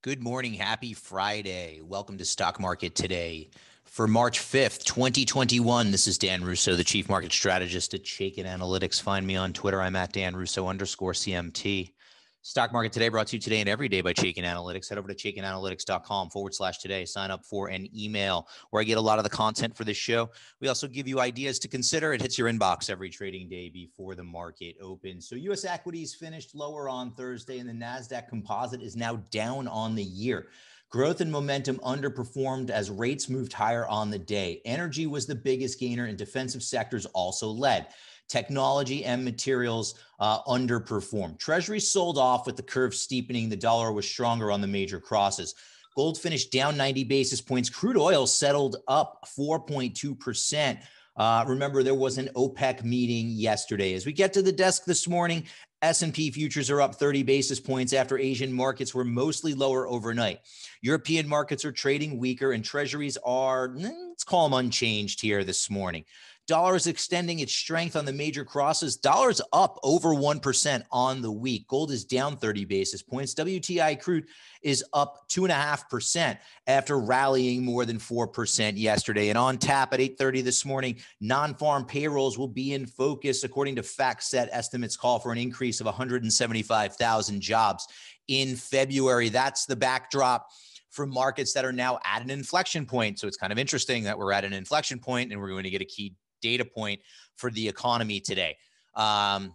Good morning. Happy Friday. Welcome to Stock Market Today for March 5th, 2021. This is Dan Russo, the Chief Market Strategist at Chaikin Analytics. Find me on Twitter. I'm at Dan Russo underscore CMT. Stock Market Today brought to you today and every day by Chaikin Analytics. Head over to chaikinanalytics.com forward slash today. Sign up for an email where I get a lot of the content for this show. We also give you ideas to consider. It hits your inbox every trading day before the market opens. So U.S. equities finished lower on Thursday and the NASDAQ composite is now down on the year. Growth and momentum underperformed as rates moved higher on the day. Energy was the biggest gainer and defensive sectors also led technology and materials uh, underperformed. Treasury sold off with the curve steepening. The dollar was stronger on the major crosses. Gold finished down 90 basis points. Crude oil settled up 4.2%. Uh, remember, there was an OPEC meeting yesterday. As we get to the desk this morning, S&P futures are up 30 basis points after Asian markets were mostly lower overnight. European markets are trading weaker and treasuries are, eh, let's call them unchanged here this morning. Dollar is extending its strength on the major crosses. Dollar's up over 1% on the week. Gold is down 30 basis points. WTI crude is up 2.5% after rallying more than 4% yesterday. And on tap at 8.30 this morning, non-farm payrolls will be in focus. According to FactSet, estimates call for an increase of 175,000 jobs in February. That's the backdrop for markets that are now at an inflection point. So it's kind of interesting that we're at an inflection point and we're going to get a key data point for the economy today. Um,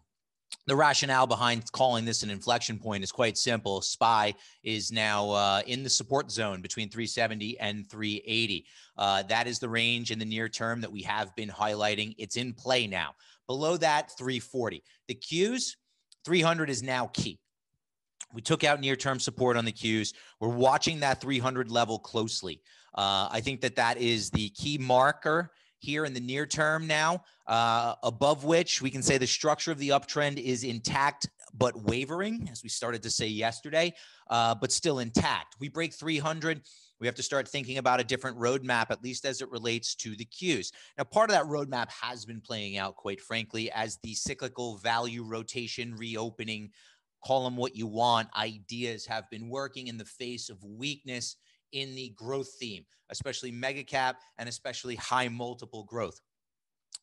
the rationale behind calling this an inflection point is quite simple. SPY is now uh, in the support zone between 370 and 380. Uh, that is the range in the near term that we have been highlighting. It's in play now. Below that, 340. The Qs, 300 is now key. We took out near term support on the Qs. We're watching that 300 level closely. Uh, I think that that is the key marker here in the near term now, uh, above which we can say the structure of the uptrend is intact but wavering, as we started to say yesterday, uh, but still intact. We break 300. We have to start thinking about a different roadmap, at least as it relates to the Qs. Now, part of that roadmap has been playing out, quite frankly, as the cyclical value rotation reopening, call them what you want, ideas have been working in the face of weakness in the growth theme, especially mega cap and especially high multiple growth.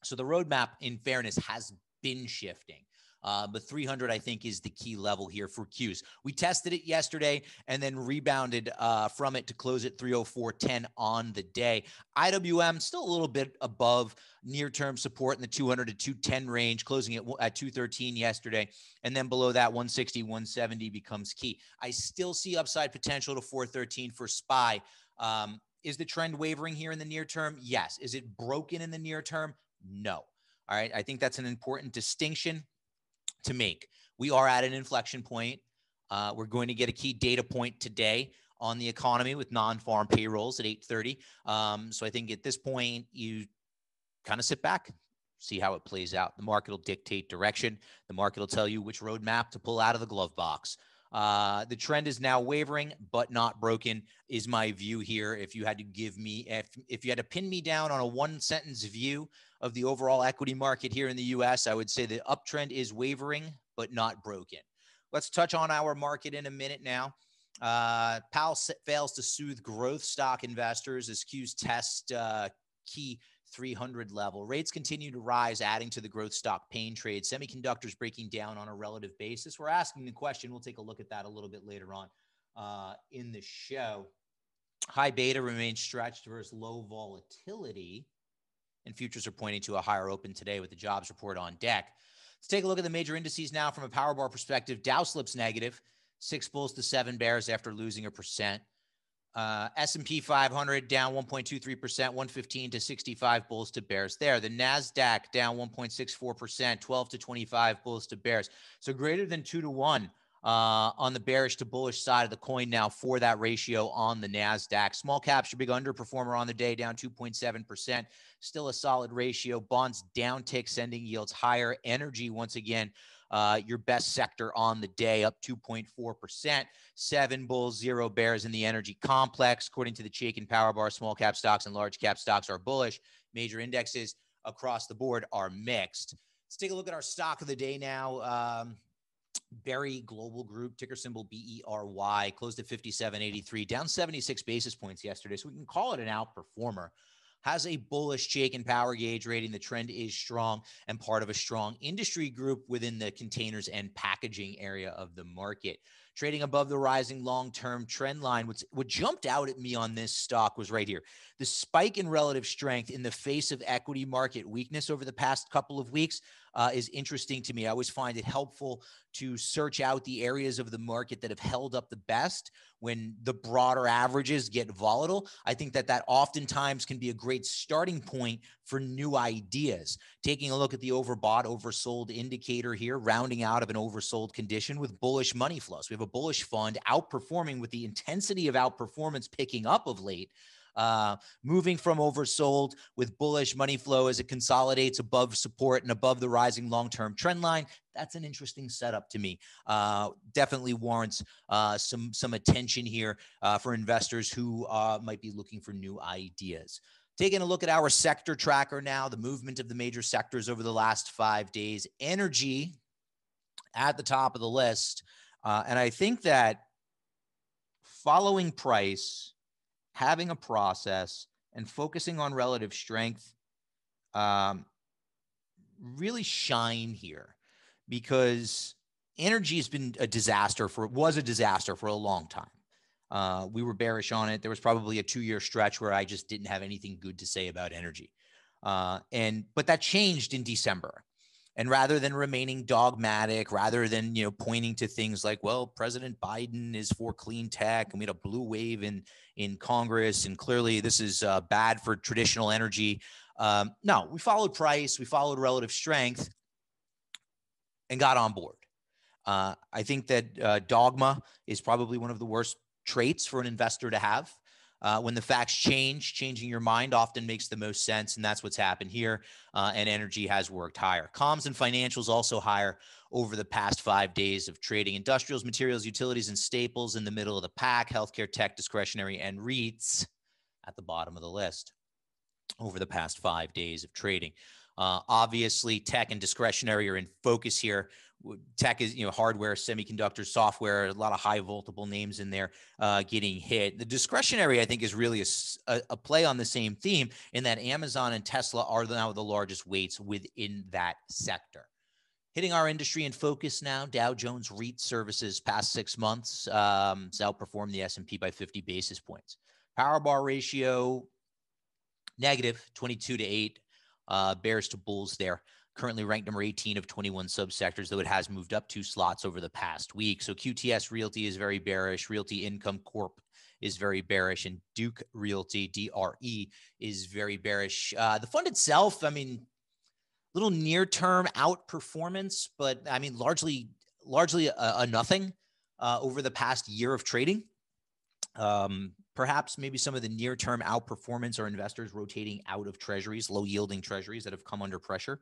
So the roadmap, in fairness, has been shifting. Uh, but 300, I think, is the key level here for Qs. We tested it yesterday and then rebounded uh, from it to close at 304.10 on the day. IWM still a little bit above near term support in the 200 to 210 range, closing at, at 213 yesterday. And then below that, 160, 170 becomes key. I still see upside potential to 413 for SPY. Um, is the trend wavering here in the near term? Yes. Is it broken in the near term? No. All right. I think that's an important distinction to make. We are at an inflection point. Uh, we're going to get a key data point today on the economy with non-farm payrolls at 8:30. Um, so I think at this point you kind of sit back, see how it plays out. The market will dictate direction. The market will tell you which roadmap to pull out of the glove box. Uh, the trend is now wavering, but not broken, is my view here. If you had to give me, if, if you had to pin me down on a one sentence view of the overall equity market here in the US, I would say the uptrend is wavering, but not broken. Let's touch on our market in a minute now. Uh, Powell fails to soothe growth stock investors as Q's test uh, key 300 level. Rates continue to rise, adding to the growth stock pain trade. Semiconductors breaking down on a relative basis. We're asking the question. We'll take a look at that a little bit later on uh, in the show. High beta remains stretched versus low volatility, and futures are pointing to a higher open today with the jobs report on deck. Let's take a look at the major indices now from a power bar perspective. Dow slips negative, six bulls to seven bears after losing a percent. Uh, S&P 500 down 1.23%, 115 to 65 bulls to bears there. The Nasdaq down 1.64%, 12 to 25 bulls to bears. So greater than 2 to 1 uh, on the bearish to bullish side of the coin now for that ratio on the Nasdaq. Small caps, your big underperformer on the day, down 2.7%. Still a solid ratio. Bonds down tick, sending yields higher. Energy once again uh, your best sector on the day, up 2.4%. Seven bulls, zero bears in the energy complex. According to the Chaikin Power Bar, small cap stocks and large cap stocks are bullish. Major indexes across the board are mixed. Let's take a look at our stock of the day now. Um, Berry Global Group, ticker symbol BERY, closed at 57.83, down 76 basis points yesterday. So we can call it an outperformer. Has a bullish Chaikin power gauge rating. The trend is strong and part of a strong industry group within the containers and packaging area of the market trading above the rising long-term trend line. What's, what jumped out at me on this stock was right here. The spike in relative strength in the face of equity market weakness over the past couple of weeks uh, is interesting to me. I always find it helpful to search out the areas of the market that have held up the best when the broader averages get volatile. I think that that oftentimes can be a great starting point for new ideas. Taking a look at the overbought, oversold indicator here, rounding out of an oversold condition with bullish money flows. We have a bullish fund outperforming with the intensity of outperformance picking up of late uh, moving from oversold with bullish money flow as it consolidates above support and above the rising long-term trend line. That's an interesting setup to me. Uh, definitely warrants uh, some some attention here uh, for investors who uh, might be looking for new ideas. Taking a look at our sector tracker now, the movement of the major sectors over the last five days. Energy at the top of the list. Uh, and I think that following price having a process and focusing on relative strength um, really shine here because energy has been a disaster for was a disaster for a long time. Uh, we were bearish on it. There was probably a two year stretch where I just didn't have anything good to say about energy. Uh, and but that changed in December. And rather than remaining dogmatic, rather than you know pointing to things like, well, President Biden is for clean tech, and we had a blue wave in in Congress, and clearly this is uh, bad for traditional energy. Um, no, we followed price, we followed relative strength, and got on board. Uh, I think that uh, dogma is probably one of the worst traits for an investor to have. Uh, when the facts change, changing your mind often makes the most sense. And that's what's happened here. Uh, and energy has worked higher. Comms and financials also higher over the past five days of trading. Industrials, materials, utilities, and staples in the middle of the pack. Healthcare, tech, discretionary, and REITs at the bottom of the list over the past five days of trading. Uh, obviously, tech and discretionary are in focus here tech is you know hardware semiconductors software a lot of high multiple names in there uh, getting hit. The discretionary i think is really a, a, play on the same theme in that amazon and tesla are now the largest weights within that sector. Hitting our industry in focus now dow jones reit services past six months um, has outperformed the s&p by 50 basis points. Power bar ratio negative 22 to 8 uh, bears to bulls there currently ranked number 18 of 21 subsectors, though it has moved up two slots over the past week. So QTS Realty is very bearish. Realty Income Corp is very bearish, and Duke Realty (DRE) is very bearish. Uh, the fund itself, I mean, little near-term outperformance, but I mean, largely, largely a, a nothing uh, over the past year of trading. Um, perhaps maybe some of the near term outperformance are investors rotating out of treasuries, low yielding treasuries that have come under pressure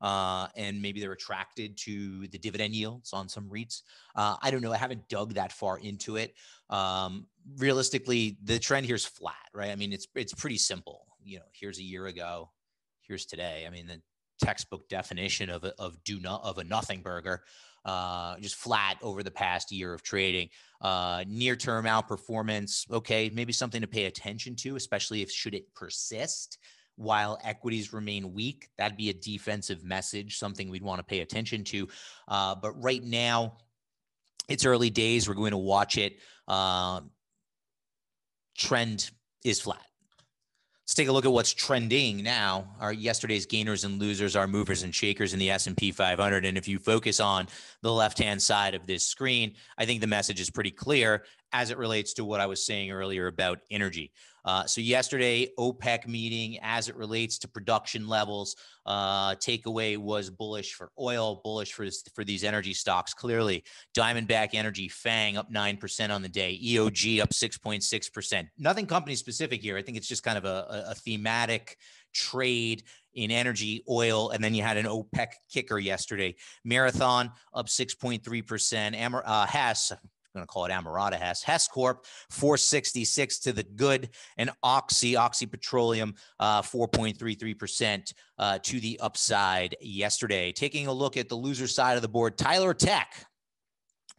uh, and maybe they're attracted to the dividend yields on some REITs. Uh, I don't know. I haven't dug that far into it. Um, realistically, the trend here is flat, right? I mean, it's it's pretty simple. You know, here's a year ago, here's today. I mean, the textbook definition of a, of do not of a nothing burger. Uh, just flat over the past year of trading. Uh, near term outperformance, okay, maybe something to pay attention to, especially if should it persist while equities remain weak. That'd be a defensive message, something we'd want to pay attention to. Uh, but right now, it's early days. We're going to watch it. Uh, trend is flat. Let's take a look at what's trending now. Our yesterday's gainers and losers are movers and shakers in the S&P 500. And if you focus on the left-hand side of this screen, I think the message is pretty clear as it relates to what I was saying earlier about energy. Uh, so yesterday, OPEC meeting as it relates to production levels, uh, takeaway was bullish for oil, bullish for for these energy stocks. Clearly, Diamondback Energy, Fang up nine percent on the day, EOG up six point six percent. Nothing company specific here. I think it's just kind of a, a thematic trade in energy, oil, and then you had an OPEC kicker yesterday. Marathon up 6.3%. Amar- uh, Hess, going to call it Amerada Hess, Hess Corp, 466 to the good, and Oxy, Oxy Petroleum, uh, 4.33% uh, to the upside yesterday. Taking a look at the loser side of the board, Tyler Tech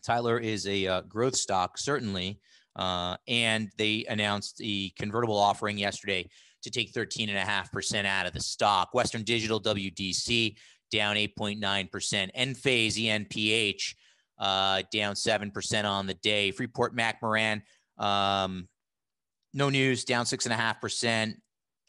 Tyler is a uh, growth stock, certainly. Uh, and they announced the convertible offering yesterday to take 13.5% out of the stock. Western Digital WDC down 8.9%. Enphase ENPH uh, down 7% on the day. Freeport McMoRan, um, no news, down 6.5%.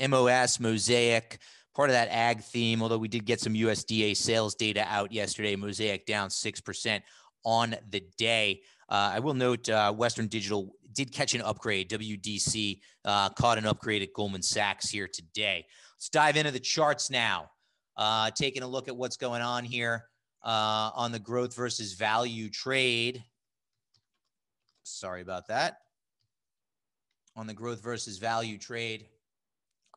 MOS, Mosaic, part of that ag theme, although we did get some USDA sales data out yesterday. Mosaic down 6% on the day. Uh, I will note uh, Western Digital did catch an upgrade. WDC uh, caught an upgrade at Goldman Sachs here today. Let's dive into the charts now. Uh, taking a look at what's going on here uh, on the growth versus value trade. Sorry about that. On the growth versus value trade,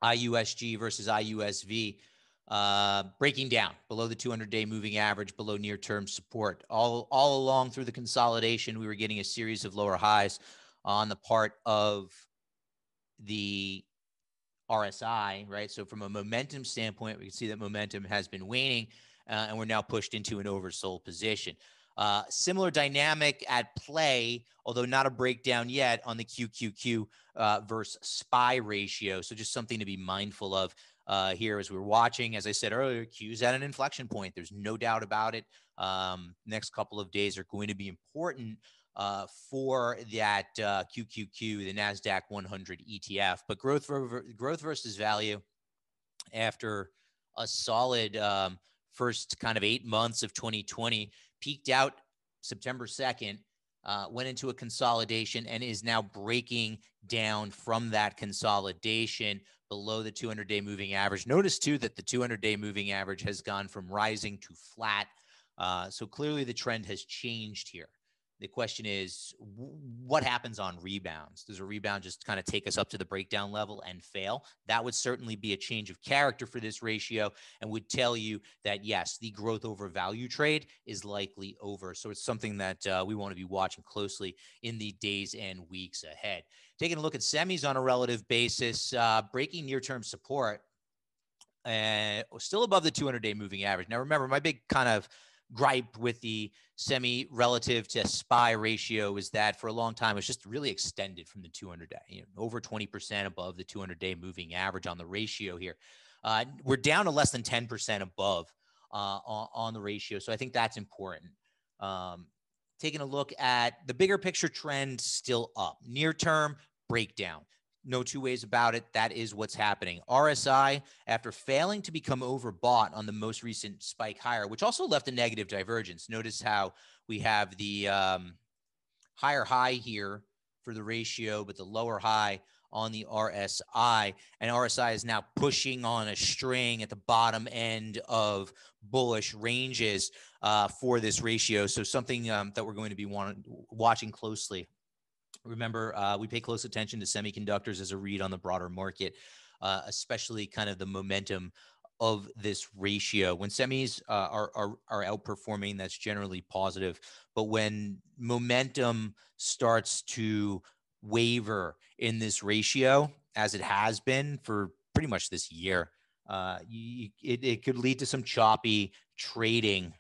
IUSG versus IUSV. Uh, breaking down below the 200 day moving average, below near term support. All, all along through the consolidation, we were getting a series of lower highs on the part of the RSI, right? So, from a momentum standpoint, we can see that momentum has been waning uh, and we're now pushed into an oversold position. Uh, similar dynamic at play, although not a breakdown yet on the QQQ uh, versus SPY ratio. So, just something to be mindful of uh, here as we're watching. As I said earlier, Q's at an inflection point. There's no doubt about it. Um, next couple of days are going to be important uh, for that uh, QQQ, the Nasdaq 100 ETF. But growth growth versus value after a solid um, first kind of eight months of 2020 peaked out September 2nd. Uh, went into a consolidation and is now breaking down from that consolidation below the 200 day moving average. Notice too that the 200 day moving average has gone from rising to flat. Uh, so clearly the trend has changed here. The question is, what happens on rebounds? Does a rebound just kind of take us up to the breakdown level and fail? That would certainly be a change of character for this ratio and would tell you that, yes, the growth over value trade is likely over. So it's something that uh, we want to be watching closely in the days and weeks ahead. Taking a look at semis on a relative basis, uh, breaking near term support and uh, still above the 200 day moving average. Now, remember, my big kind of gripe with the semi relative to SPY ratio is that for a long time it's just really extended from the 200 day, you know, over 20% above the 200 day moving average on the ratio here. Uh, we're down to less than 10% above uh, on, on, the ratio. So I think that's important. Um, taking a look at the bigger picture trend still up near term breakdown no two ways about it. That is what's happening. RSI, after failing to become overbought on the most recent spike higher, which also left a negative divergence. Notice how we have the um, higher high here for the ratio, but the lower high on the RSI. And RSI is now pushing on a string at the bottom end of bullish ranges uh, for this ratio. So something um, that we're going to be want- watching closely Remember, uh, we pay close attention to semiconductors as a read on the broader market, uh, especially kind of the momentum of this ratio. When semis uh, are, are, are outperforming, that's generally positive. But when momentum starts to waver in this ratio, as it has been for pretty much this year, uh, you, it, it could lead to some choppy trading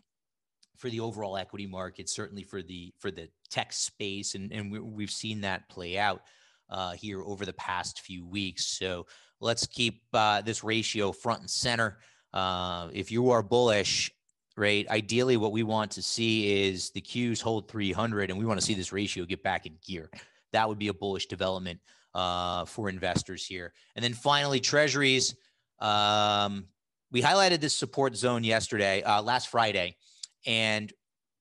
for the overall equity market, certainly for the for the tech space, and and we, have seen that play out uh, here over the past few weeks. So let's keep uh, this ratio front and center. Uh, if you are bullish, right, ideally what we want to see is the Qs hold 300, and we want to see this ratio get back in gear. That would be a bullish development uh, for investors here. And then finally, Treasuries. Um, we highlighted this support zone yesterday, uh, last Friday and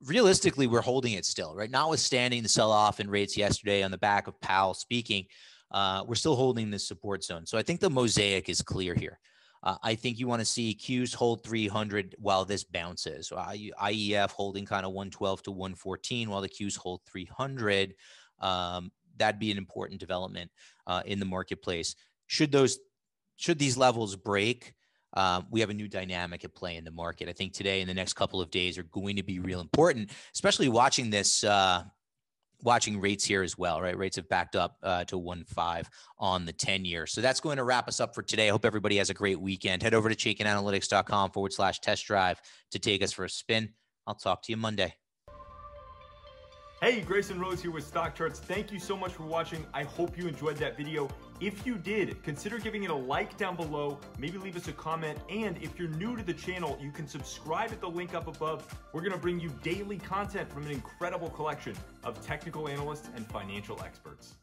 realistically, we're holding it still, right? Notwithstanding the sell off in rates yesterday on the back of Powell speaking, uh, we're still holding this support zone. So I think the mosaic is clear here. Uh, I think you want to see Qs hold 300 while this bounces. So IEF holding kind of 112 to 114 while the Qs hold 300. Um, that'd be an important development uh, in the marketplace. Should those should these levels break, um, we have a new dynamic at play in the market. I think today and the next couple of days are going to be real important, especially watching this. Uh, watching rates here as well, right? Rates have backed up uh, to one five on the 10 year. So that's going to wrap us up for today. I hope everybody has a great weekend. Head over to chaikinanalytics.com forward slash test drive to take us for a spin. I'll talk to you Monday. Hey, Grayson Roze here with Stock Charts. Thank you so much for watching. I hope you enjoyed that video. If you did, consider giving it a like down below, maybe leave us a comment, and if you're new to the channel, you can subscribe at the link up above. We're gonna bring you daily content from an incredible collection of technical analysts and financial experts.